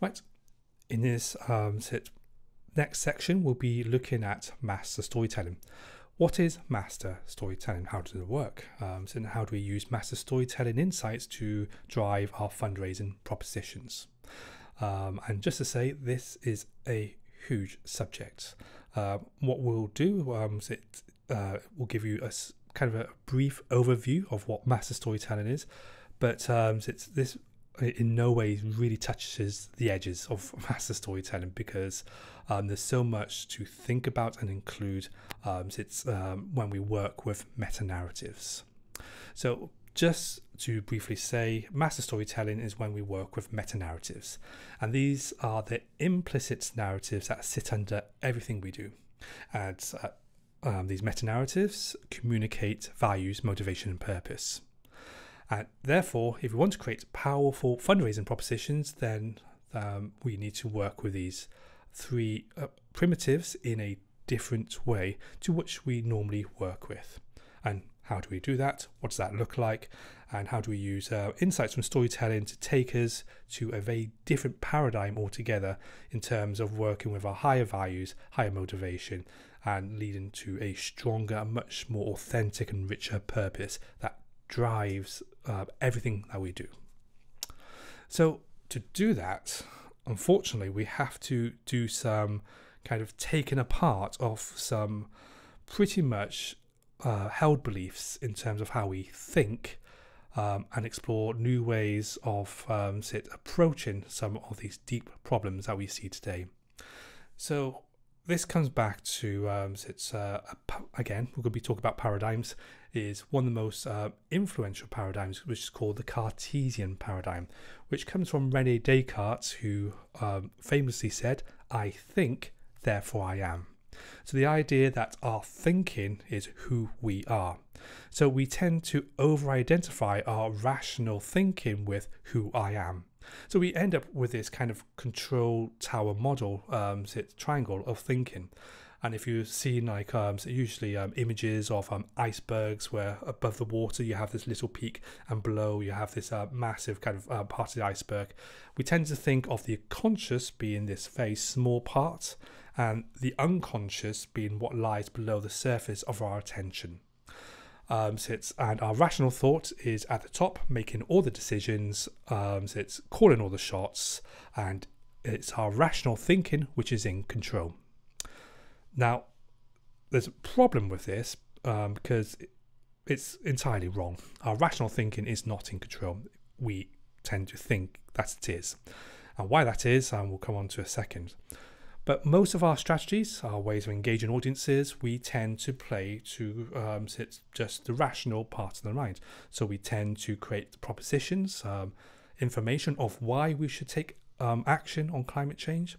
Right, in this um, next section, we'll be looking at master storytelling. What is master storytelling? How does it work? Um, so how do we use master storytelling insights to drive our fundraising propositions? Um, and just to say, this is a huge subject. Uh, what we'll do um, is it uh, will give you a kind of a brief overview of what master storytelling is, but um, it's this in no way really touches the edges of master storytelling because um, there's so much to think about and include um, it's um, when we work with meta narratives. So just to briefly say, master storytelling is when we work with meta narratives, and these are the implicit narratives that sit under everything we do. And uh, um, these meta narratives communicate values, motivation, and purpose. And therefore, if we want to create powerful fundraising propositions, then um, we need to work with these three uh, primitives in a different way to which we normally work with. And how do we do that? What does that look like? And how do we use uh, insights from storytelling to take us to a very different paradigm altogether in terms of working with our higher values, higher motivation, and leading to a stronger, much more authentic and richer purpose that drives uh, everything that we do. So, to do that, unfortunately, we have to do some kind of taking apart of some pretty much uh, held beliefs in terms of how we think um, and explore new ways of um, sit approaching some of these deep problems that we see today. So this comes back to um, it's uh, again we're going to be talking about paradigms is one of the most uh, influential paradigms which is called the cartesian paradigm which comes from rene descartes who um, famously said i think therefore i am. So the idea that our thinking is who we are. So we tend to over identify our rational thinking with who i am. So we end up with this kind of control tower model, um, triangle of thinking. And if you've seen like um, so usually um, images of um, icebergs where above the water you have this little peak and below you have this uh, massive kind of uh, part of the iceberg, we tend to think of the conscious being this very small part and the unconscious being what lies below the surface of our attention um, sits, and our rational thought is at the top, making all the decisions, um, so it's calling all the shots, and it's our rational thinking which is in control. Now, there's a problem with this um, because it's entirely wrong. Our rational thinking is not in control. We tend to think that it is. And why that is, um, we'll come on to a second. But most of our strategies, our ways of engaging audiences, we tend to play to um, just the rational part of the mind. So we tend to create propositions, um, information of why we should take um, action on climate change.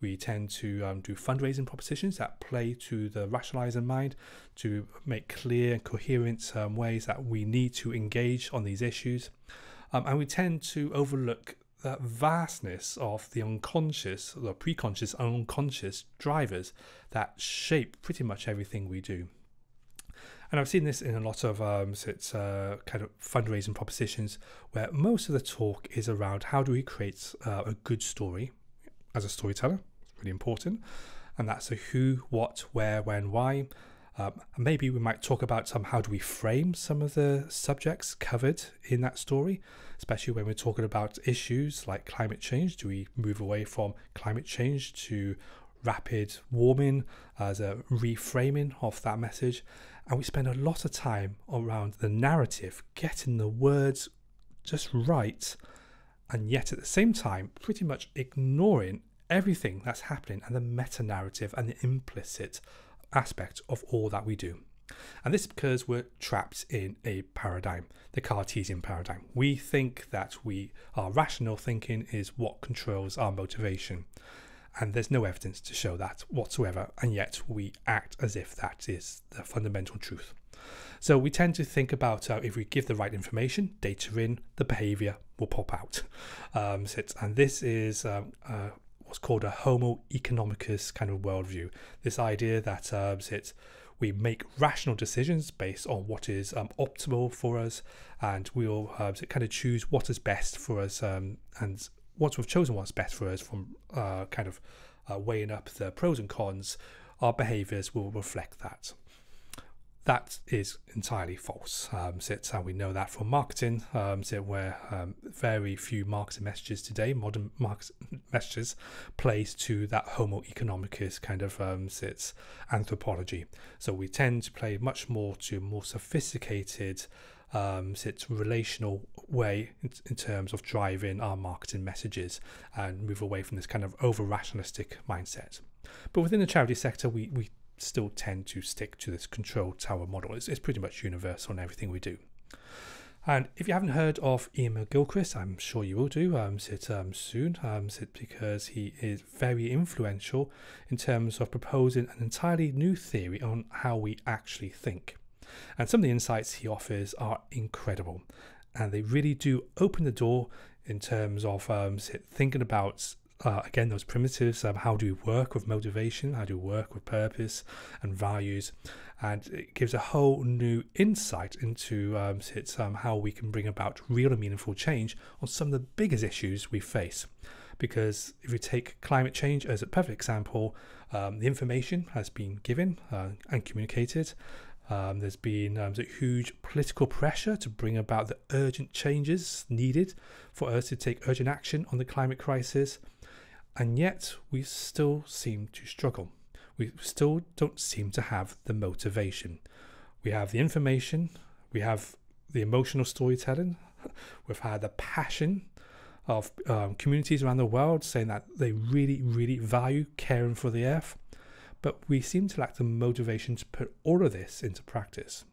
We tend to um, do fundraising propositions that play to the rationalizing mind to make clear and coherent um, ways that we need to engage on these issues. Um, and we tend to overlook that vastness of the unconscious, the preconscious, unconscious drivers that shape pretty much everything we do. And I've seen this in a lot of um, it's uh, kind of fundraising propositions where most of the talk is around how do we create uh, a good story as a storyteller. It's really important. And that's a who, what, where, when, why. Um, maybe we might talk about some how do we frame some of the subjects covered in that story, especially when we're talking about issues like climate change. Do we move away from climate change to rapid warming as a reframing of that message? And we spend a lot of time around the narrative, getting the words just right, and yet at the same time, pretty much ignoring everything that's happening and the meta narrative and the implicit aspect of all that we do. And this is because we're trapped in a paradigm, the Cartesian paradigm. We think that we our rational thinking is what controls our motivation. And there's no evidence to show that whatsoever, and yet we act as if that is the fundamental truth. So we tend to think about uh, if we give the right information, data in, the behavior will pop out. Um, so and this is um, uh, what's called a Homo economicus kind of worldview. This idea that um, it's we make rational decisions based on what is um, optimal for us, and we'll uh, kind of choose what is best for us, um, and once we've chosen what's best for us from uh, kind of uh, weighing up the pros and cons, our behaviors will reflect that. That is entirely false. Um, so it's how we know that from marketing. Um, so where um, very few marketing messages today, modern marketing messages, plays to that Homo economicus kind of um, sits anthropology. So we tend to play much more to more sophisticated um, sits relational way in, in, terms of driving our marketing messages and move away from this kind of over rationalistic mindset. But within the charity sector, we, we still tend to stick to this control tower model. It's, it's pretty much universal in everything we do. And if you haven't heard of Iain McGilchrist, I'm sure you will do um, sit, um, soon, um, sit because he is very influential in terms of proposing an entirely new theory on how we actually think. And some of the insights he offers are incredible, and they really do open the door in terms of um, thinking about uh, again those primitives um, how do we work with motivation how do we work with purpose and values. And it gives a whole new insight into um, it's, um, how we can bring about real and meaningful change on some of the biggest issues we face. Because if we take climate change as a perfect example um, the information has been given uh, and communicated um, there's been um, huge political pressure to bring about the urgent changes needed for us to take urgent action on the climate crisis and yet we still seem to struggle. We still don't seem to have the motivation. We have the information, we have the emotional storytelling, we've had the passion of um, communities around the world saying that they really, really value caring for the earth, but we seem to lack the motivation to put all of this into practice.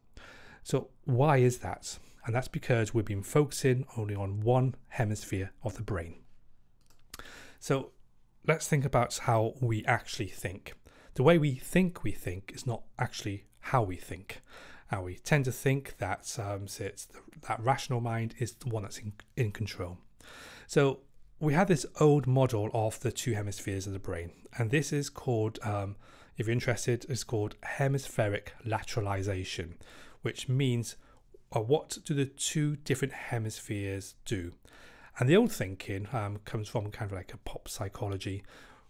So, why is that? And that's because we've been focusing only on one hemisphere of the brain. So, let's think about how we actually think. The way we think we think is not actually how we think. And we tend to think that um, the, that rational mind is the one that's in, in control. So we have this old model of the two hemispheres of the brain, and this is called, um, if you're interested, it's called hemispheric lateralization, which means uh, what do the two different hemispheres do? And the old thinking um, comes from kind of like a pop psychology,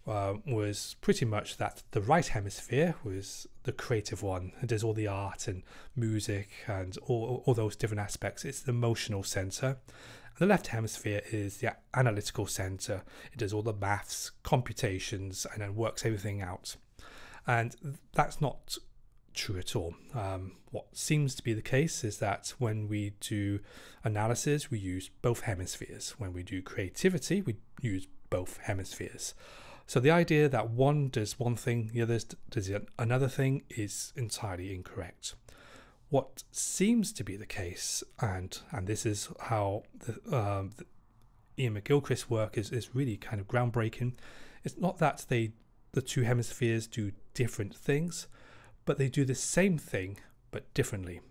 uh, was pretty much that the right hemisphere was the creative one. It does all the art and music and all, all those different aspects. It's the emotional center. The left hemisphere is the analytical center. It does all the maths, computations, and then works everything out. And that's not true at all. Um, what seems to be the case is that when we do analysis, we use both hemispheres. When we do creativity, we use both hemispheres. So the idea that one does one thing, the other does another thing is entirely incorrect. What seems to be the case, and and this is how the, um, the Iain McGilchrist's work is, is really kind of groundbreaking. It's not that they the two hemispheres do different things, but they do the same thing but differently.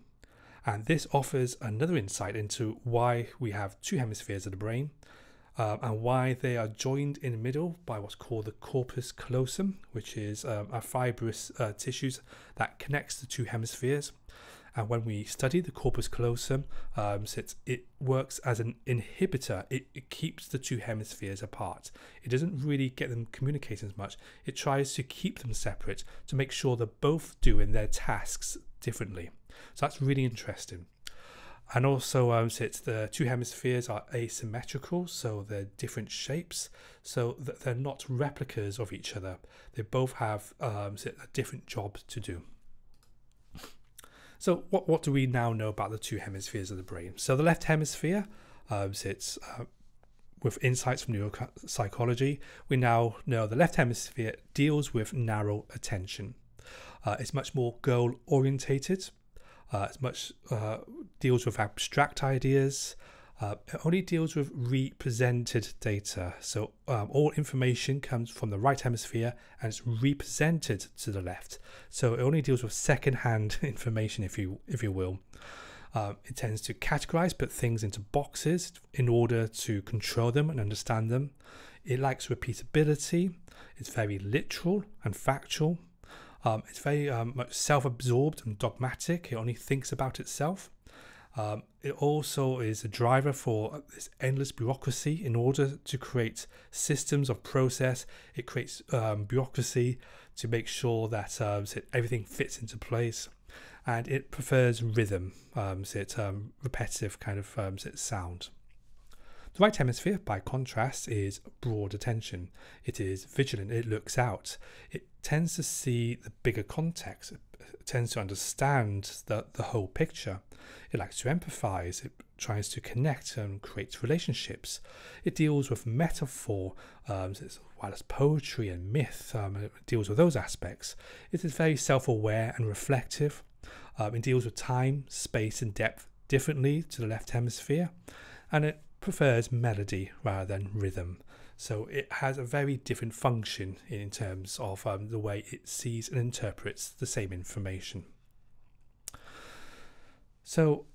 And this offers another insight into why we have two hemispheres of the brain um, and why they are joined in the middle by what's called the corpus callosum, which is um, a fibrous uh, tissues that connects the two hemispheres. And when we study the corpus callosum, um, it works as an inhibitor. It, it, keeps the two hemispheres apart. It doesn't really get them communicating as much. It tries to keep them separate to make sure they're both doing their tasks differently. So that's really interesting. And also, um, the two hemispheres are asymmetrical, so they're different shapes, so they're not replicas of each other. They both have um, a different job to do. So, what, what do we now know about the two hemispheres of the brain? So, the left hemisphere um, sits uh, with insights from neuropsychology. We now know the left hemisphere deals with narrow attention. Uh, it's much more goal orientated. Uh, it's much uh, deals with abstract ideas. Uh, it only deals with represented data. So um, all information comes from the right hemisphere and it's represented to the left. So it only deals with second-hand information, if you if you will. Um, it tends to categorize, put things into boxes in order to control them and understand them. It likes repeatability. It's very literal and factual. Um, it's very um, self-absorbed and dogmatic. It only thinks about itself Um, it also is a driver for this endless bureaucracy. In order to create systems of process, it creates um, bureaucracy to make sure that um, so everything fits into place. And it prefers rhythm, um, so it's um, repetitive kind of um, so sound. The right hemisphere, by contrast, is broad attention. It is vigilant, it looks out. It tends to see the bigger context, tends to understand the, the whole picture. It likes to empathize, it tries to connect and create relationships. It deals with metaphor, um, as well as poetry and myth, um, it deals with those aspects. It is very self aware and reflective. Um, it deals with time, space, and depth differently to the left hemisphere. And it prefers melody rather than rhythm. So it has a very different function in terms of um, the way it sees and interprets the same information. So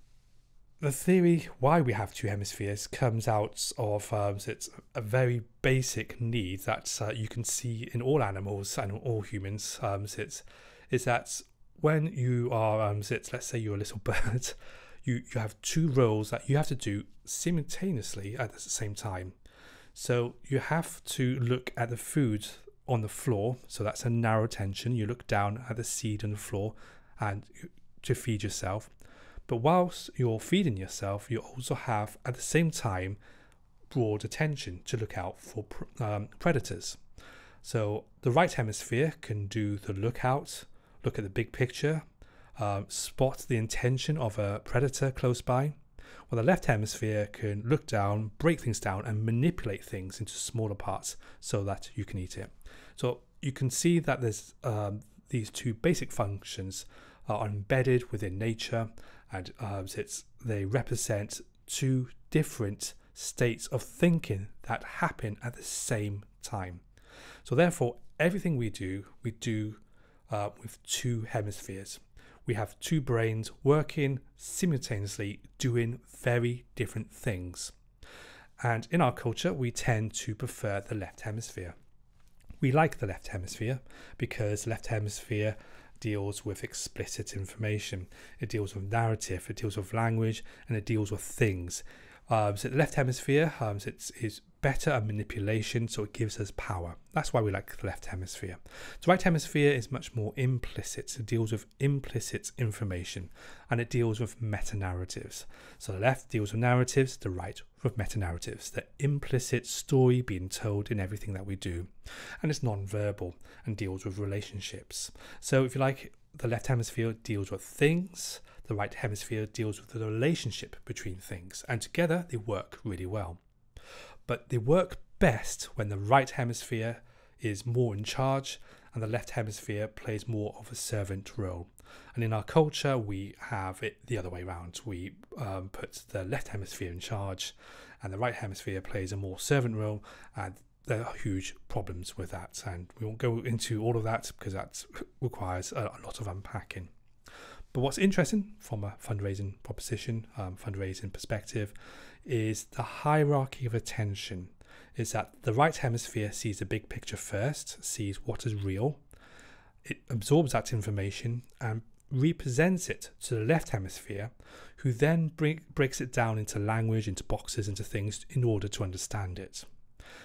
the theory why we have two hemispheres comes out of um, it's a very basic need that uh, you can see in all animals and all humans. Um, it's, is that when you are, um, so let's say you're a little bird, you, you have two roles that you have to do simultaneously at the same time. So you have to look at the food on the floor. So that's a narrow attention. You look down at the seed on the floor and to feed yourself. But whilst you're feeding yourself, you also have at the same time broad attention to look out for um, predators. So the right hemisphere can do the lookout, look at the big picture, uh, spot the intention of a predator close by, while the left hemisphere can look down, break things down, and manipulate things into smaller parts so that you can eat it. So you can see that there's um, these two basic functions are embedded within nature, and uh, it's they represent two different states of thinking that happen at the same time. So therefore, everything we do, we do uh, with two hemispheres we have two brains working simultaneously doing very different things. And in our culture, we tend to prefer the left hemisphere. We like the left hemisphere because left hemisphere deals with explicit information. It deals with narrative, it deals with language, and it deals with things. Um, so the left hemisphere um, it's, it's better at manipulation, so it gives us power. That's why we like the left hemisphere. The right hemisphere is much more implicit. It deals with implicit information and it deals with meta narratives. So the left deals with narratives, the right with meta narratives, the implicit story being told in everything that we do. And it's non-verbal and deals with relationships. So if you like, the left hemisphere deals with things, the right hemisphere deals with the relationship between things, and together they work really well but they work best when the right hemisphere is more in charge and the left hemisphere plays more of a servant role. And in our culture, we have it the other way around. We um, put the left hemisphere in charge, and the right hemisphere plays a more servant role. And there are huge problems with that. And we won't go into all of that because that requires a, a lot of unpacking. But what's interesting from a fundraising proposition, um, fundraising perspective, is the hierarchy of attention. Is that the right hemisphere sees the big picture first, sees what is real, it absorbs that information and represents it to the left hemisphere, who then break, breaks it down into language, into boxes, into things in order to understand it.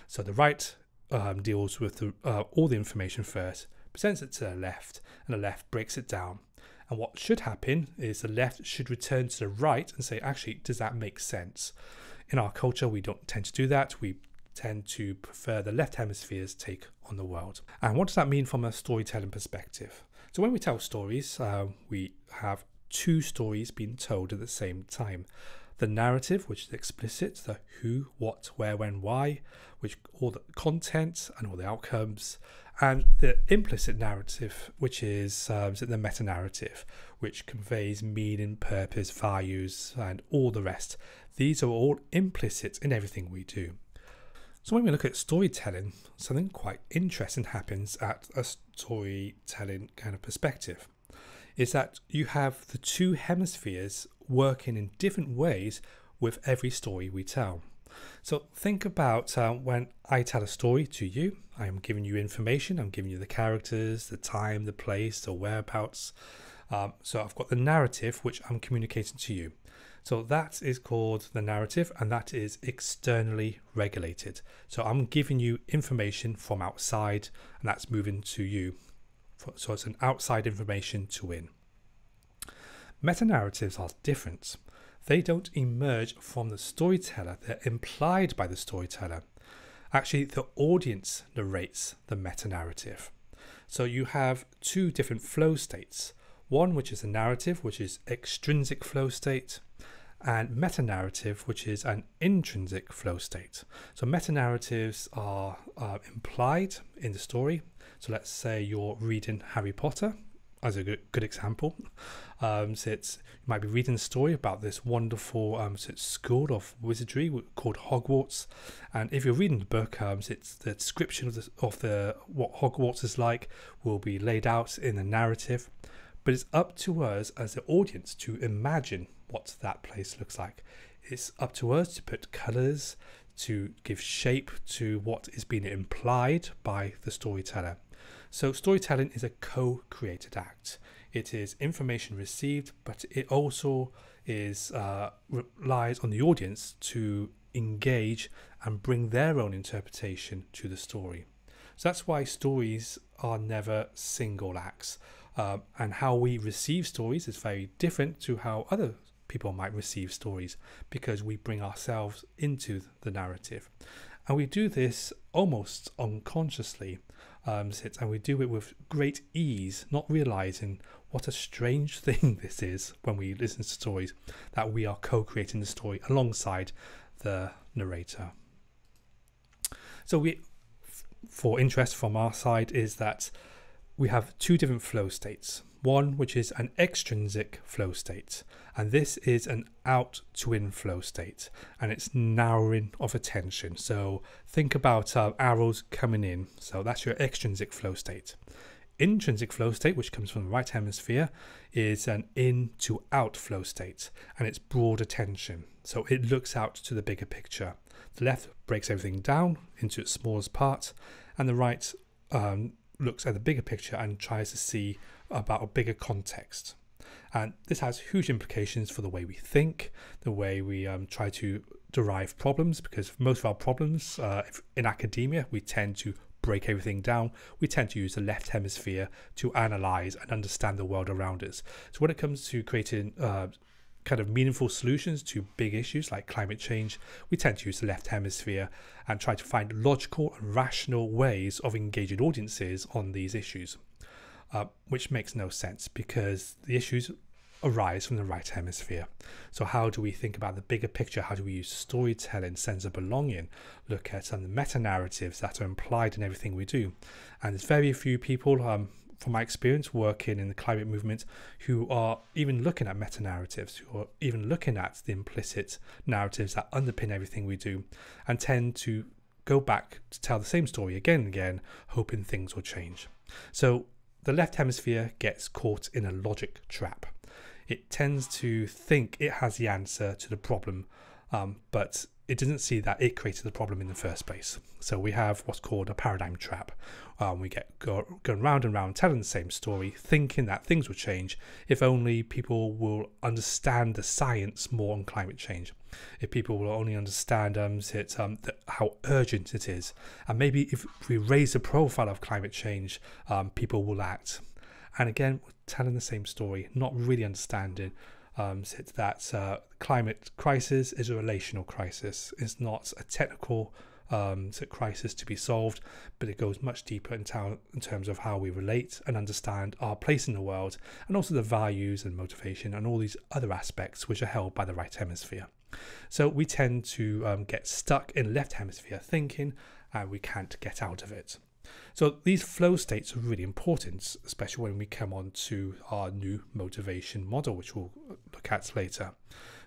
So the right um, deals with the, uh, all the information first, presents it to the left, and the left breaks it down and what should happen is the left should return to the right and say, actually, does that make sense? In our culture, we don't tend to do that. We tend to prefer the left hemisphere's take on the world. And what does that mean from a storytelling perspective? So when we tell stories, uh, we have two stories being told at the same time. The narrative, which is explicit, the who, what, where, when, why, which all the content and all the outcomes, and the implicit narrative, which is um, the meta narrative, which conveys meaning, purpose, values, and all the rest. These are all implicit in everything we do. So, when we look at storytelling, something quite interesting happens at a storytelling kind of perspective. Is that you have the two hemispheres working in different ways with every story we tell. So think about uh, when I tell a story to you, I am giving you information, I'm giving you the characters, the time, the place, the whereabouts. Um, so I've got the narrative which I'm communicating to you. So that is called the narrative, and that is externally regulated. So I'm giving you information from outside, and that's moving to you. So it's an outside information to in. Meta narratives are different. They don't emerge from the storyteller, they're implied by the storyteller. Actually, the audience narrates the meta narrative. So you have two different flow states one which is a narrative, which is extrinsic flow state, and meta narrative, which is an intrinsic flow state. So meta narratives are uh, implied in the story. So let's say you're reading Harry Potter as a good, good example. Um, so it's you might be reading a story about this wonderful um, so school of wizardry called Hogwarts, and if you're reading the book, um, so it's the description of the, of the what Hogwarts is like will be laid out in the narrative, but it's up to us as the audience to imagine what that place looks like. It's up to us to put colours, to give shape to what is being implied by the storyteller. So, storytelling is a co created act. It is information received, but it also is uh, relies on the audience to engage and bring their own interpretation to the story. So that's why stories are never single acts, uh, and how we receive stories is very different to how other people might receive stories because we bring ourselves into the narrative. And we do this almost unconsciously. Um, and we do it with great ease, not realizing what a strange thing this is when we listen to stories that we are co creating the story alongside the narrator. So, we, for interest from our side, is that we have two different flow states one which is an extrinsic flow state, and this is an out to in flow state, and it's narrowing of attention. So think about uh, arrows coming in. So that's your extrinsic flow state. Intrinsic flow state, which comes from the right hemisphere, is an in to out flow state, and it's broad attention. So it looks out to the bigger picture. The left breaks everything down into its smallest part, and the right um, looks at the bigger picture and tries to see about a bigger context. And this has huge implications for the way we think, the way we um, try to derive problems, because most of our problems uh, in academia, we tend to break everything down. We tend to use the left hemisphere to analyze and understand the world around us. So when it comes to creating uh, kind of meaningful solutions to big issues like climate change, we tend to use the left hemisphere and try to find logical and rational ways of engaging audiences on these issues uh, which makes no sense because the issues arise from the right hemisphere. So, how do we think about the bigger picture? How do we use storytelling, sense of belonging, look at some of the meta narratives that are implied in everything we do? And there's very few people, um, from my experience working in the climate movement, who are even looking at meta narratives, who are even looking at the implicit narratives that underpin everything we do, and tend to go back to tell the same story again and again, hoping things will change. So, the left hemisphere gets caught in a logic trap. It tends to think it has the answer to the problem, um, but it doesn't see that it created the problem in the first place. So we have what's called a paradigm trap. Um, we get go, going round and round telling the same story, thinking that things will change if only people will understand the science more on climate change. If people will only understand um, it, um, the, how urgent it is, and maybe if we raise the profile of climate change, um, people will act. And again, telling the same story, not really understanding um, that uh, climate crisis is a relational crisis. It's not a technical um, crisis to be solved, but it goes much deeper in, in terms of how we relate and understand our place in the world, and also the values and motivation and all these other aspects which are held by the right hemisphere. So we tend to um, get stuck in left hemisphere thinking, and we can't get out of it. So these flow states are really important, especially when we come on to our new motivation model, which we'll look at later.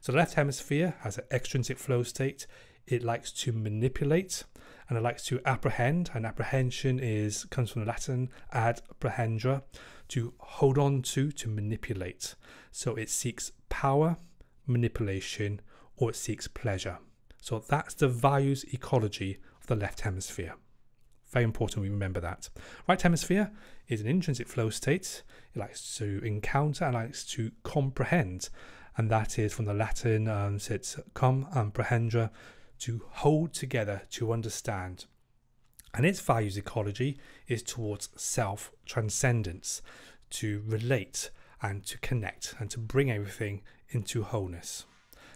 So the left hemisphere has an extrinsic flow state. It likes to manipulate and it likes to apprehend. And apprehension is comes from the Latin ad to hold on to, to manipulate. So it seeks power, manipulation, or it seeks pleasure. So that's the values ecology of the left hemisphere. Very important we remember that. Right hemisphere is an intrinsic flow state. It likes to encounter and likes to comprehend. and that is from the Latin um, so it's com and to hold together, to understand. And its values ecology is towards self transcendence, to relate and to connect and to bring everything into wholeness.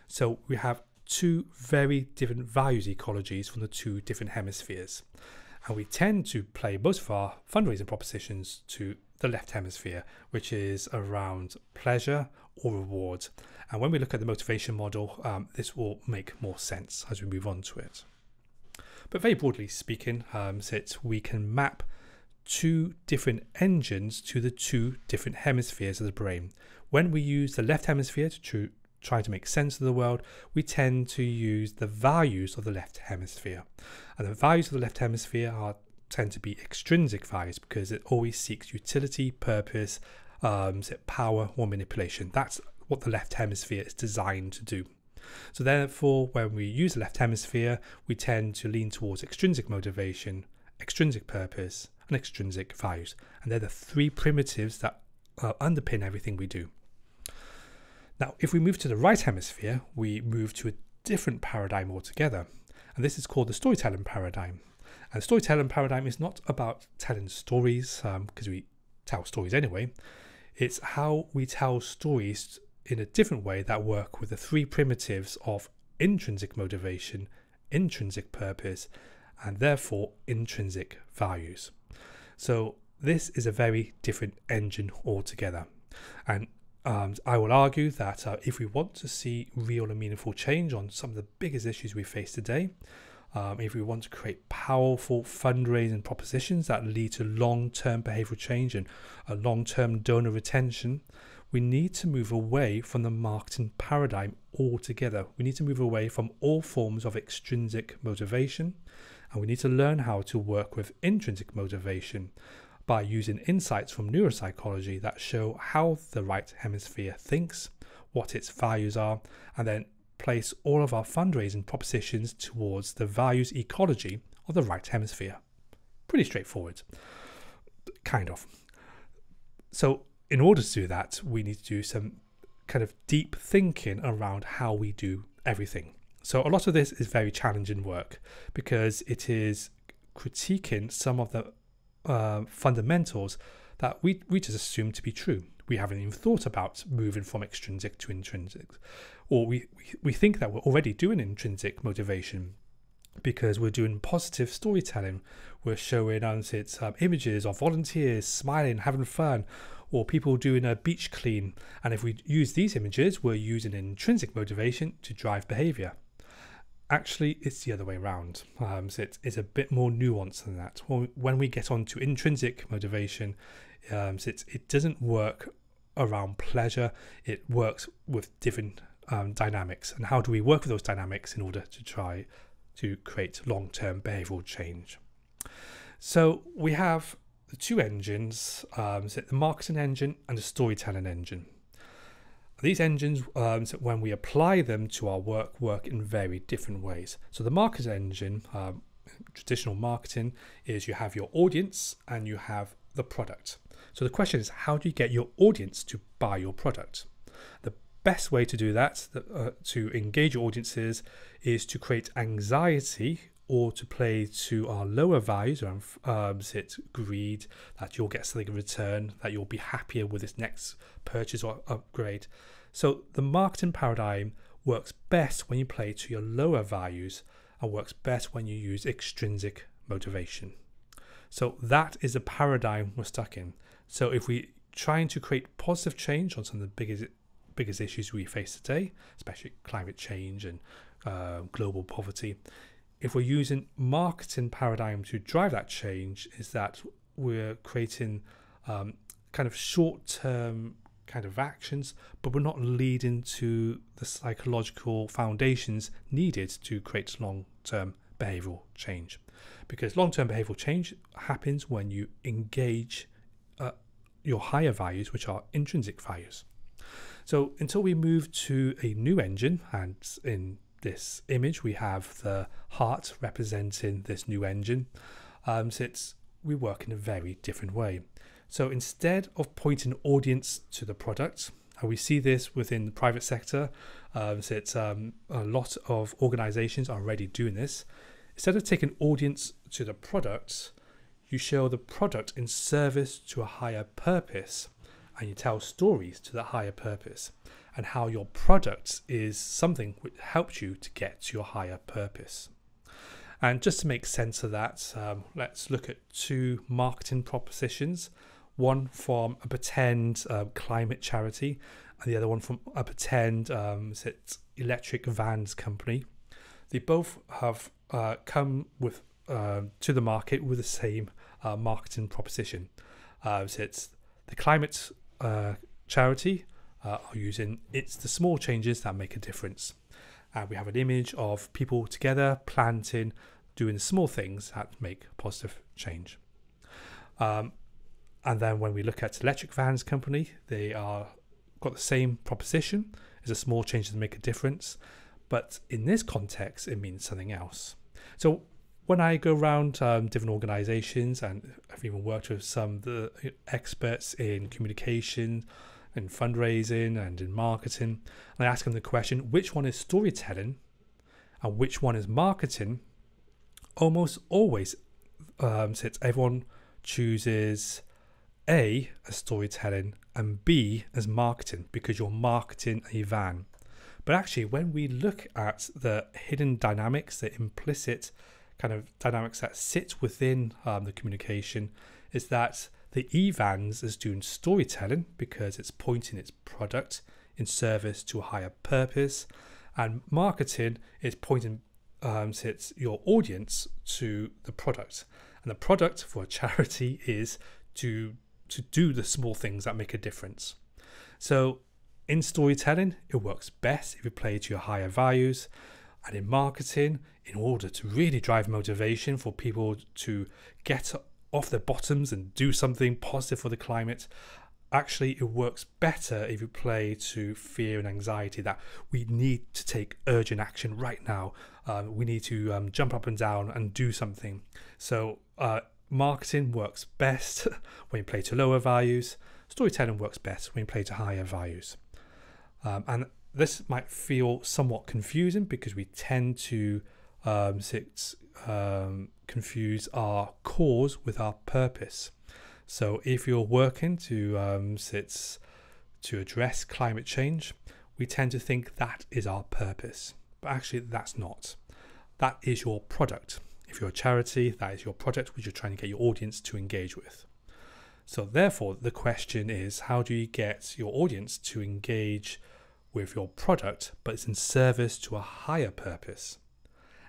So we have two very different values ecologies from the two different hemispheres. And we tend to play most of our fundraising propositions to the left hemisphere, which is around pleasure or reward. And when we look at the motivation model, um, this will make more sense as we move on to it. But very broadly speaking, um, we can map two different engines to the two different hemispheres of the brain. When we use the left hemisphere to try to make sense of the world, we tend to use the values of the left hemisphere. And the values of the left hemisphere are tend to be extrinsic values because it always seeks utility, purpose, um, power, or manipulation. That's what the left hemisphere is designed to do. So therefore, when we use the left hemisphere, we tend to lean towards extrinsic motivation, extrinsic purpose, and extrinsic values. And they're the three primitives that uh, underpin everything we do. Now, if we move to the right hemisphere, we move to a different paradigm altogether. And this is called the storytelling paradigm. And the storytelling paradigm is not about telling stories, because um, we tell stories anyway. It's how we tell stories in a different way that work with the three primitives of intrinsic motivation, intrinsic purpose, and therefore intrinsic values. So this is a very different engine altogether. And um, I will argue that uh, if we want to see real and meaningful change on some of the biggest issues we face today, um, if we want to create powerful fundraising propositions that lead to long term behavioral change and a long term donor retention, we need to move away from the marketing paradigm altogether. We need to move away from all forms of extrinsic motivation and we need to learn how to work with intrinsic motivation by using insights from neuropsychology that show how the right hemisphere thinks, what its values are, and then place all of our fundraising propositions towards the values ecology of the right hemisphere. Pretty straightforward, kind of. So, in order to do that, we need to do some kind of deep thinking around how we do everything. So a lot of this is very challenging work because it is critiquing some of the uh, fundamentals that we, we just assume to be true. We haven't even thought about moving from extrinsic to intrinsic. Or we, we, think that we're already doing intrinsic motivation because we're doing positive storytelling. We're showing us its um, images of volunteers smiling, having fun, or people doing a beach clean. And if we use these images, we're using intrinsic motivation to drive behavior actually it's the other way around. Um, so it's, a bit more nuanced than that. When we get on to intrinsic motivation um, so it doesn't work around pleasure. It works with different um, dynamics. And how do we work with those dynamics in order to try to create long-term behavioral change? So we have the two engines um, so the marketing engine and the storytelling engine these engines, um, when we apply them to our work, work in very different ways. So the market engine, um, traditional marketing, is you have your audience and you have the product. So the question is, how do you get your audience to buy your product? The best way to do that, uh, to engage your audiences, is to create anxiety or to play to our lower values around um, sit greed that you'll get something in return that you'll be happier with this next purchase or upgrade. So the marketing paradigm works best when you play to your lower values and works best when you use extrinsic motivation. So that is a paradigm we're stuck in. So if we trying to create positive change on some of the biggest biggest issues we face today especially climate change and uh, global poverty if we're using marketing paradigm to drive that change, is that we're creating um, kind of short term kind of actions, but we're not leading to the psychological foundations needed to create long term behavioral change. Because long term behavioral change happens when you engage uh, your higher values, which are intrinsic values. So until we move to a new engine, and in this image, we have the heart representing this new engine. Um, it's we work in a very different way. So instead of pointing audience to the product, And we see this within the private sector. Um, so it's um, a lot of organizations are already doing this. Instead of taking audience to the product, you show the product in service to a higher purpose and you tell stories to the higher purpose and how your product is something which helps you to get to your higher purpose. And just to make sense of that, um, let's look at two marketing propositions one from a pretend uh, climate charity and the other one from a pretend um, electric vans company. They both have uh, come with uh, to the market with the same uh, marketing proposition. Uh, so it's the climate uh, are using it's the small changes that make a difference. And we have an image of people together planting, doing small things that make positive change. Um, and then when we look at electric vans company, they are got the same proposition. It's a small change to make a difference, but in this context, it means something else. So when I go around um, different organizations, and I've even worked with some the experts in communication and fundraising and in marketing, and I ask them the question which one is storytelling and which one is marketing, almost always um, since everyone chooses A as storytelling and B as marketing because you're marketing a van. But actually, when we look at the hidden dynamics, the implicit kind of dynamics that sit within um, the communication is that the EVANs is doing storytelling because it's pointing its product in service to a higher purpose, and marketing is pointing um, its your audience to the product. And the product for a charity is to to do the small things that make a difference. So in storytelling, it works best if you play to your higher values. And in marketing, in order to really drive motivation for people to get off their bottoms and do something positive for the climate, actually it works better if you play to fear and anxiety that we need to take urgent action right now. Um, we need to um, jump up and down and do something. So, uh, marketing works best when you play to lower values. Storytelling works best when you play to higher values. Um, and this might feel somewhat confusing because we tend to um, sit, um, confuse our cause with our purpose. So if you're working to um, to address climate change, we tend to think that is our purpose, but actually that's not. That is your product. If you're a charity, that is your product which you're trying to get your audience to engage with. So therefore, the question is, how do you get your audience to engage with your product, but it's in service to a higher purpose.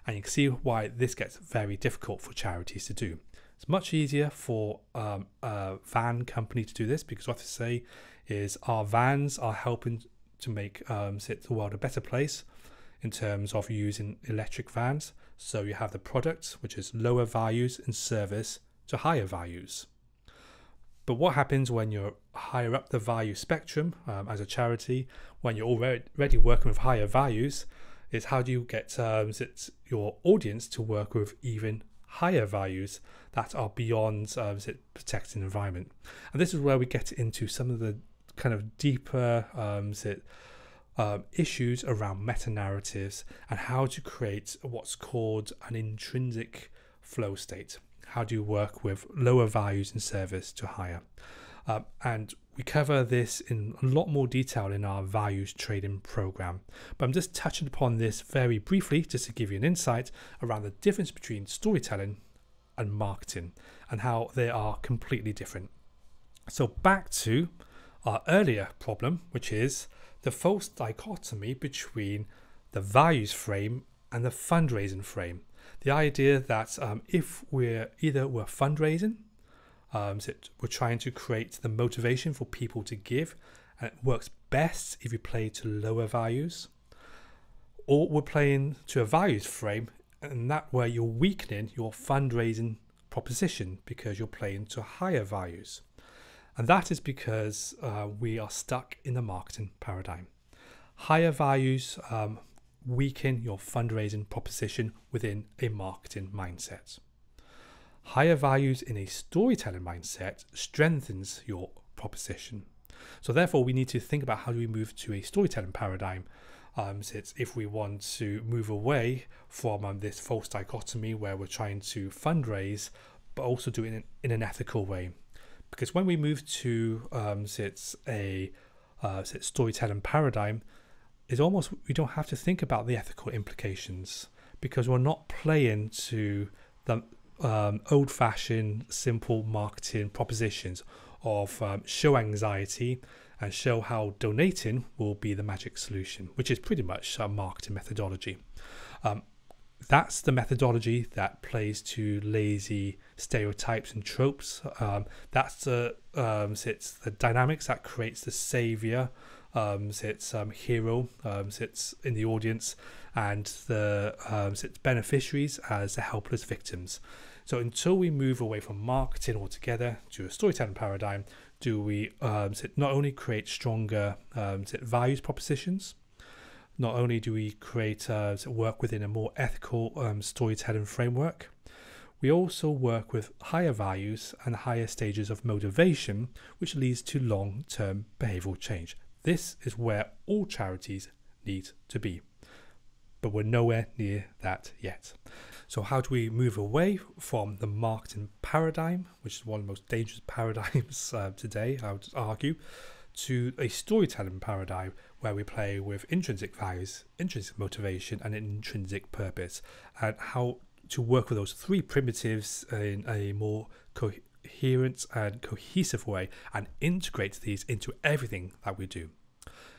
And you can see why this gets very difficult for charities to do. It's much easier for um, a van company to do this because what they say is our vans are helping to make um, the world a better place in terms of using electric vans. So you have the product, which is lower values in service to higher values. But what happens when you're higher up the value spectrum um, as a charity, when you're already working with higher values, is how do you get um, your audience to work with even higher values that are beyond um, protecting the environment? And this is where we get into some of the kind of deeper um, um, issues around meta narratives and how to create what's called an intrinsic flow state how do you work with lower values in service to higher? Uh, and we cover this in a lot more detail in our values trading program. But I'm just touching upon this very briefly just to give you an insight around the difference between storytelling and marketing and how they are completely different. So, back to our earlier problem, which is the false dichotomy between the values frame and the fundraising frame the idea that um, if we're either we're fundraising, um, so we're trying to create the motivation for people to give, and it works best if you play to lower values, or we're playing to a values frame, and that way you're weakening your fundraising proposition because you're playing to higher values. And that is because uh, we are stuck in the marketing paradigm. Higher values um, weaken your fundraising proposition within a marketing mindset. Higher values in a storytelling mindset strengthens your proposition. So therefore, we need to think about how do we move to a storytelling paradigm. Um, so if we want to move away from um, this false dichotomy where we're trying to fundraise, but also do it in, in an ethical way. Because when we move to um, so it's a uh, so it's storytelling paradigm, it's almost we don't have to think about the ethical implications because we're not playing to the um, old-fashioned, simple marketing propositions of um, show anxiety and show how donating will be the magic solution, which is pretty much a marketing methodology. Um, that's the methodology that plays to lazy stereotypes and tropes. Um, that's the um, it's the dynamics that creates the savior, um, it's um, hero, um, sits in the audience, and the um, sits beneficiaries as the helpless victims. So until we move away from marketing altogether to a storytelling paradigm, do we um, not only create stronger um, values propositions, not only do we create uh, work within a more ethical um, storytelling framework, we also work with higher values and higher stages of motivation, which leads to long term behavioral change. This is where all charities need to be. But we're nowhere near that yet. So, how do we move away from the marketing paradigm, which is one of the most dangerous paradigms uh, today, I would argue, to a storytelling paradigm where we play with intrinsic values, intrinsic motivation, and intrinsic purpose, and how to work with those three primitives in a more coherent and cohesive way and integrate these into everything that we do.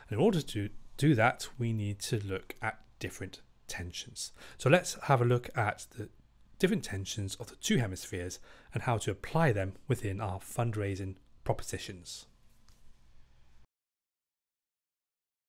And in order to do that, we need to look at different tensions. So let's have a look at the different tensions of the two hemispheres and how to apply them within our fundraising propositions.